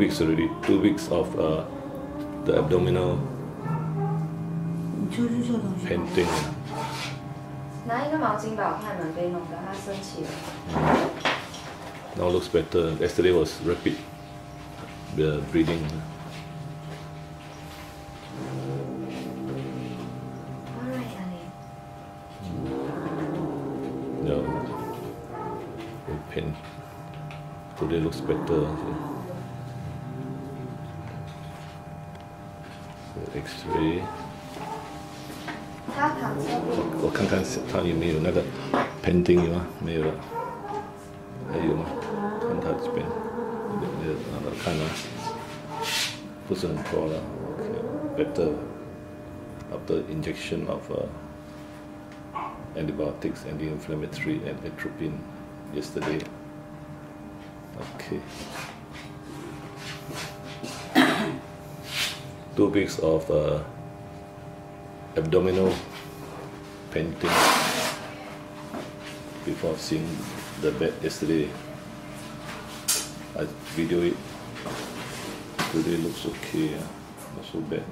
weeks already. Two weeks of uh, the abdominal 你出去做东西。 painting. 拿一个毛巾把我看门被弄到，他生气了。 Now looks better. Yesterday was rapid the breathing. Alright, Ali. Yeah. The pain today looks better. The X-ray. 他躺侧边。我看看他有没有那个 pending 有吗？没有了，还有吗？看他这边有没有？让他看啊，不是很多了。OK, better after injection of uh, antibiotics, anti-inflammatory, and atropine yesterday. Okay. Two weeks of uh, abdominal painting before seeing the bed yesterday. I video it. Today looks okay, not so bad.